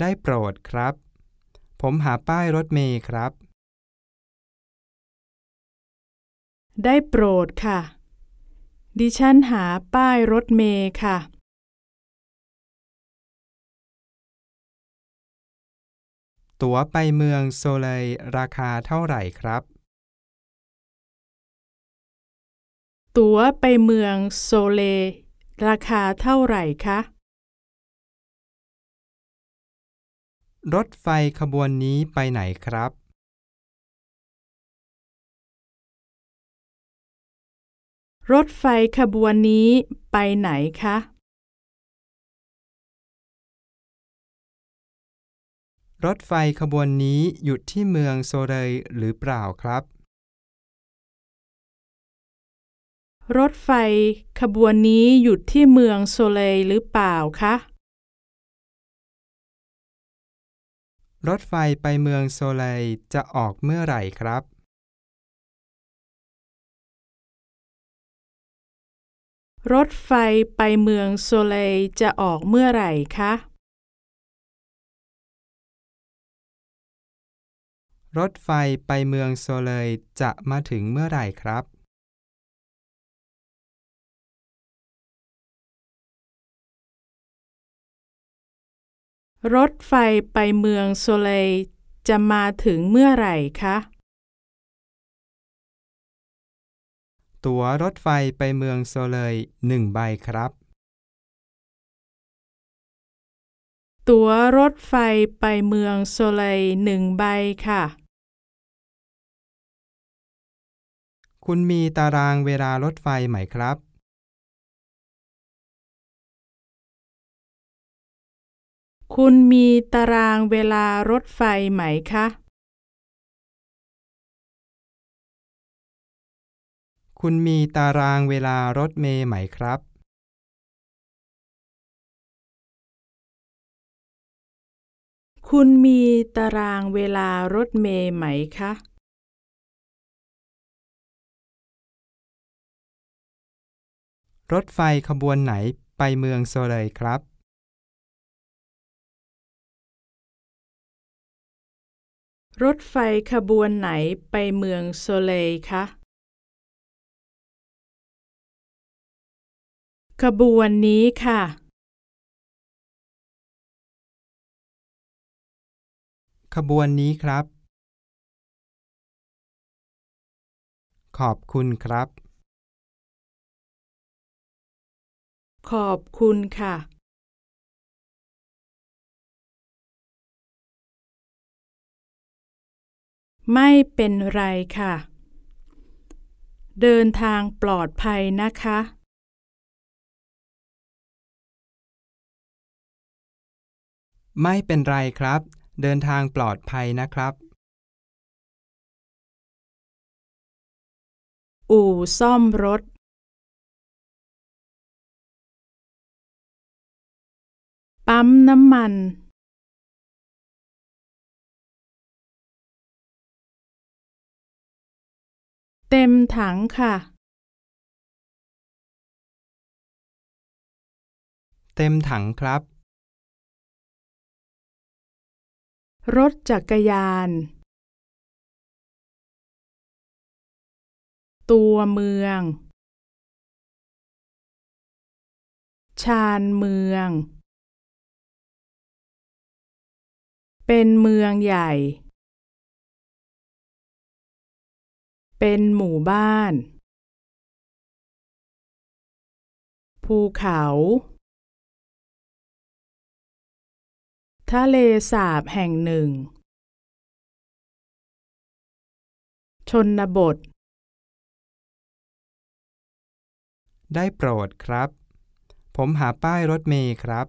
ได้โปรดครับ ผมหาป้ายรถเมล์ครับ ได้โปรดค่ะ ดิฉันหาป้ายรถเมล์ค่ะ ตั๋วไปเมืองโซเลยราคาเท่าไหร่ครับ ตั๋วไปเมืองโซเล ราคาเท่าไหร่คะ รถไฟขบวนนี้ไปไหนครับ รถไฟขบวนนี้ไปไหนคะ รถไฟขบวนนี้หยุดที่เมืองโซเลยหรือเปล่าครับ รถไฟขบวนนี้หยุดที่เมืองโซเลหรือเปล่าคะ รถไฟไปเมืองโซเลยจะออกเมื่อไหร่ครับรถไฟไปเมืองโซเลจะออกเมื่อไหร่คะ รถไฟไปเมืองโซเลยจะมาถึงเมื่อไหร่ครับ รถไฟไปเมืองโซเลจะมาถึงเมื่อไหร่คะ ตั๋วรถไฟไปเมืองโซเลยหนึ่งใบครับ ตั๋วรถไฟไปเมืองโซเลหนึ่งใบค่ะ คุณมีตารางเวลารถไฟไหมครับ คุณมีตารางเวลารถไฟไหมคะคุณมีตารางเวลารถเมล์ไหมครับ คุณมีตารางเวลารถเมล์ไหมคะ รถไฟขบวนไหนไปเมืองโซเลยครับ รถไฟขบวนไหนไปเมืองโซเลคะขบวนนี้ค่ะ ขบวนนี้ครับ ขอบคุณครับ ขอบคุณค่ะ ไม่เป็นไรค่ะ เดินทางปลอดภัยนะคะ ไม่เป็นไรครับ เดินทางปลอดภัยนะครับ อู่ซ่อมรถ ปั๊มน้ำมัน เต็มถังค่ะ เต็มถังครับ รถจักรยาน ตัวเมือง ชานเมือง เป็นเมืองใหญ่ เป็นหมู่บ้าน ภูเขา ทะเลสาบแห่งหนึ่ง ชนบท ได้โปรดครับ ผมหาป้ายรถเมล์ครับ